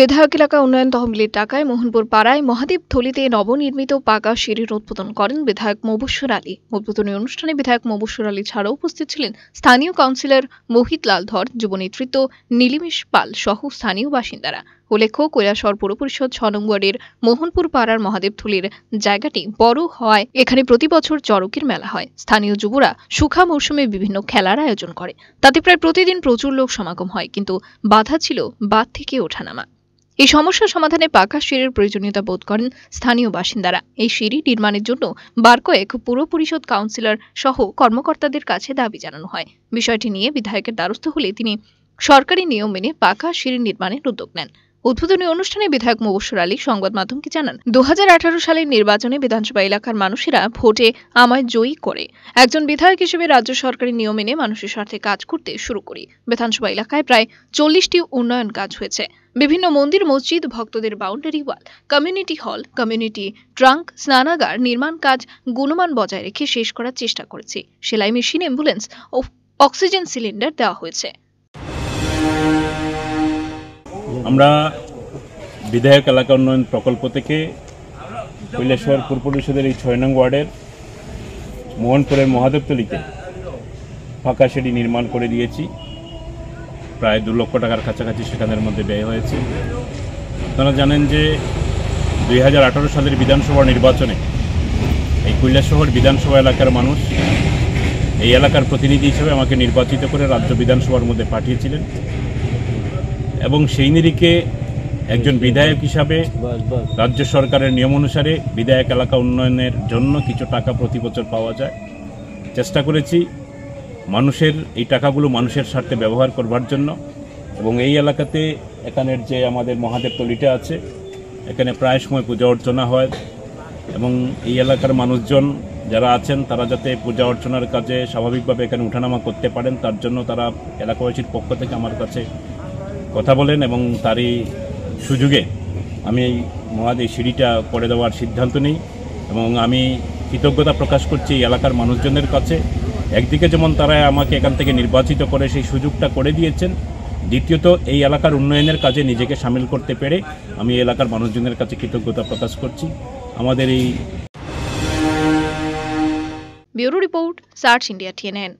বিধায়ক এলাকা উন্নয়ন তহবিলের টাকায় মোহনপুর পাড়ায় মহাদেব থলিতে নবনির্মিত পাকা সিঁড়ির উদ্বোধন করেন বিধায়ক মবুশ্বর আলী। উদ্বোধনী অনুষ্ঠানে বিধায়ক মবুশ্বর আলী ছাড়াও উপস্থিত ছিলেন স্থানীয় কাউন্সিলর মোহিত লাল ধর, যুব নেতৃত্ব নীলিমেশ পাল সহ স্থানীয় বাসিন্দারা। উল্লেখ্য, কৈলাসহর পৌর পরিষদ ছ নং ওয়ার্ডের মোহনপুর পাড়ার মহাদেবথলির জায়গাটি বড় হওয়ায় এখানে প্রতি বছর চড়কের মেলা হয়। স্থানীয় যুবরা সুখা মৌসুমে বিভিন্ন খেলার আয়োজন করে। তাতে প্রায় প্রতিদিন প্রচুর লোক সমাগম হয়, কিন্তু বাধা ছিল বাদ থেকে ওঠানামা। এই সমস্যা সমাধানে পাকা সিঁড়ির প্রয়োজনীয়তা বোধ করেন স্থানীয় বাসিন্দারা। এই সিঁড়ি নির্মাণের জন্য বার কয়েক পুর পরিষদ কাউন্সিলর সহ কর্মকর্তাদের কাছে দাবি জানানো হয়। বিষয়টি নিয়ে বিধায়কের দ্বারস্থ হলে তিনি সরকারি নিয়ম মেনে পাকা সিঁড়ি নির্মাণের উদ্যোগ নেন। উদ্বোধনী অনুষ্ঠানে বিধায়ক মুবশ্বর আলী সংবাদ মাধ্যমকে জানান, দুহাজার আঠারো সালের নির্বাচনে বিধানসভা এলাকার মানুষেরা ভোটে আমায় জয়ী করে। একজন বিধায়ক হিসেবে রাজ্য সরকারের নিয়ম মেনে মানুষের স্বার্থে কাজ করতে শুরু করি। বিধানসভা এলাকায় প্রায় চল্লিশটি উন্নয়ন কাজ হয়েছে। বিভিন্ন মন্দির, মসজিদ, ভক্তদের boundary wall, community hall, community trunk, স্নানাগার, নির্মাণ কাজ গুণমান বজায় রেখে শেষ করার চেষ্টা করেছি। সেলাই মেশিন, অ্যাম্বুলেন্স ও অক্সিজেন সিলিন্ডার দেওয়া হয়েছে। আমরা বিধায়ক এলাকা উন্নয়ন প্রকল্প থেকে কৈলাসহর পুর পরিষদের এই ছয় নং ওয়ার্ডের মোহনপুরের মহাদেবতলিতে ফাঁকা সিঁড়ি নির্মাণ করে দিয়েছি। প্রায় দু লক্ষ টাকার কাছাকাছি সেখানের মধ্যে ব্যয় হয়েছে। আপনারা জানেন যে দুই হাজার আঠেরো সালের বিধানসভা নির্বাচনে এই কৈলাসহর বিধানসভা এলাকার মানুষ এই এলাকার প্রতিনিধি হিসেবে আমাকে নির্বাচিত করে রাজ্য বিধানসভার মধ্যে পাঠিয়েছিলেন। এবং সেই নিরিখে একজন বিধায়ক হিসাবে রাজ্য সরকারের নিয়ম অনুসারে বিধায়ক এলাকা উন্নয়নের জন্য কিছু টাকা প্রতি বছর পাওয়া যায়। চেষ্টা করেছি মানুষের এই টাকাগুলো মানুষের স্বার্থে ব্যবহার করবার জন্য এবং এই এলাকাতে এখানের যে আমাদের মহাদেব তলিটা আছে, এখানে প্রায় সময় পূজা অর্চনা হয় এবং এই এলাকার মানুষজন যারা আছেন তারা যাতে পূজা অর্চনার কাজে স্বাভাবিকভাবে এখানে উঠানামা করতে পারেন, তার জন্য তারা এলাকাবাসীর পক্ষ থেকে আমার কাছে কথা বলেন এবং তারই সুযোগে আমি এই মহাদ এই সিঁড়িটা করে দেওয়ার সিদ্ধান্ত নিই এবং আমি কৃতজ্ঞতা প্রকাশ করছি এই এলাকার মানুষজনের কাছে। একদিকে যেমন তারা আমাকে এখান থেকে নির্বাচিত করে সেই সুযোগটা করে দিয়েছেন, দ্বিতীয়ত এই এলাকার উন্নয়নের কাজে নিজেকে সামিল করতে পেরে আমি এলাকার মানুষজনের কাছে কৃতজ্ঞতা প্রকাশ করছি। আমাদের এই bureau report, search India, TNN.